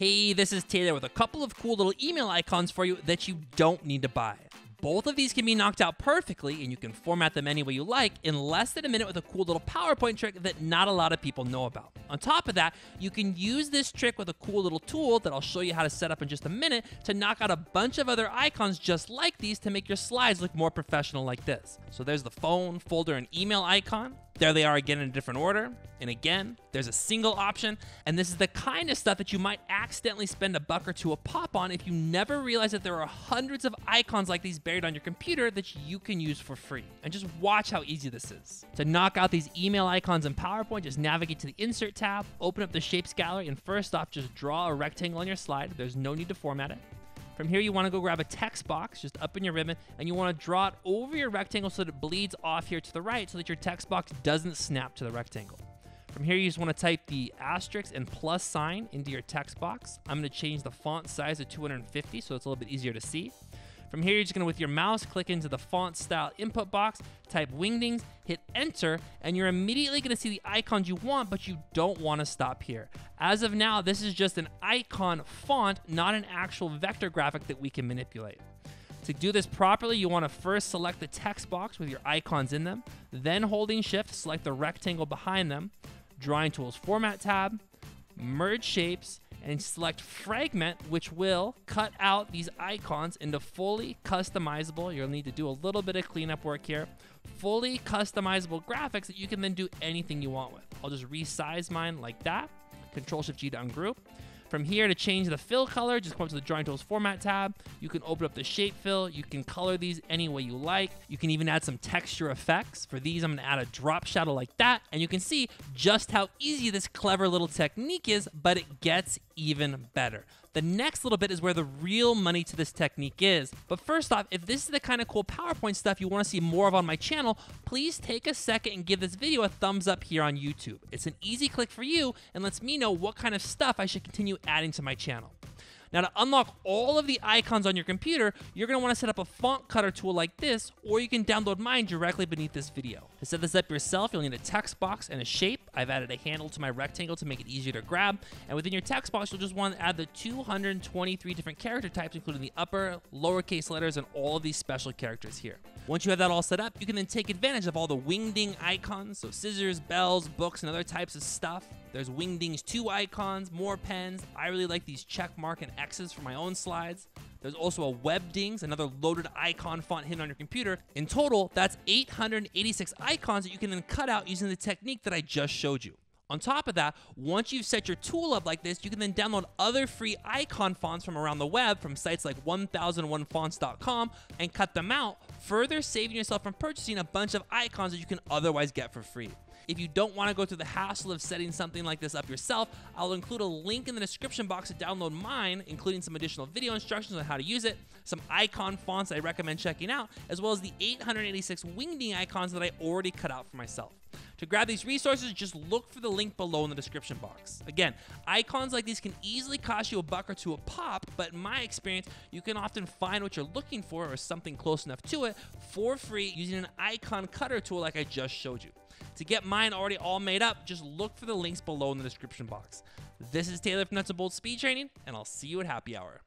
Hey, this is Taylor with a couple of cool little email icons for you that you don't need to buy. Both of these can be knocked out perfectly, and you can format them any way you like in less than a minute with a cool little PowerPoint trick that not a lot of people know about. On top of that, you can use this trick with a cool little tool that I'll show you how to set up in just a minute to knock out a bunch of other icons just like these to make your slides look more professional like this. So there's the phone, folder, and email icon. There they are again in a different order. And again, there's a single option. And this is the kind of stuff that you might accidentally spend a buck or two a pop on if you never realize that there are hundreds of icons like these buried on your computer that you can use for free. And just watch how easy this is. To knock out these email icons in PowerPoint, just navigate to the Insert tab, open up the Shapes Gallery, and first off, just draw a rectangle on your slide. There's no need to format it. From here, you want to go grab a text box just up in your ribbon, and you want to draw it over your rectangle so that it bleeds off here to the right so that your text box doesn't snap to the rectangle. From here, you just want to type the asterisk and plus sign into your text box. I'm going to change the font size to 250 so it's a little bit easier to see. From here, you're just gonna, with your mouse, click into the font style input box, type Wingdings, hit enter, and you're immediately gonna see the icons you want, but you don't wanna stop here. As of now, this is just an icon font, not an actual vector graphic that we can manipulate. To do this properly, you want to first select the text box with your icons in them, then holding shift, select the rectangle behind them, drawing tools format tab, merge shapes, and select fragment, which will cut out these icons into fully customizable. You'll need to do a little bit of cleanup work here. Fully customizable graphics that you can then do anything you want with. I'll just resize mine like that. Control Shift G to ungroup. From here to change the fill color, just come up to the Drawing Tools Format tab. You can open up the shape fill. You can color these any way you like. You can even add some texture effects. For these, I'm gonna add a drop shadow like that. And you can see just how easy this clever little technique is, but it gets even better. The next little bit is where the real money to this technique is. But first off, if this is the kind of cool PowerPoint stuff you want to see more of on my channel, please take a second and give this video a thumbs up here on YouTube. It's an easy click for you and lets me know what kind of stuff I should continue adding to my channel. Now to unlock all of the icons on your computer, you're going to want to set up a font cutter tool like this, or you can download mine directly beneath this video. To set this up yourself, you'll need a text box and a shape. I've added a handle to my rectangle to make it easier to grab. And within your text box, you'll just want to add the 223 different character types, including the upper, lowercase letters, and all of these special characters here. Once you have that all set up, you can then take advantage of all the wingding icons, so scissors, bells, books, and other types of stuff. There's Wingdings 2 icons, more pens. I really like these check mark and X's for my own slides. There's also a Webdings, another loaded icon font hidden on your computer. In total, that's 886 icons that you can then cut out using the technique that I just showed you. On top of that, once you've set your tool up like this, you can then download other free icon fonts from around the web from sites like 1001fonts.com and cut them out, further saving yourself from purchasing a bunch of icons that you can otherwise get for free. If you don't want to go through the hassle of setting something like this up yourself, I'll include a link in the description box to download mine, including some additional video instructions on how to use it, some icon fonts I recommend checking out, as well as the 886 wingding icons that I already cut out for myself. To grab these resources, just look for the link below in the description box. Again, icons like these can easily cost you a buck or two a pop, but in my experience, you can often find what you're looking for or something close enough to it for free using an icon cutter tool like I just showed you. To get mine already all made up, just look for the links below in the description box. This is Taylor from Nuts and Bolts Speed Training, and I'll see you at happy hour.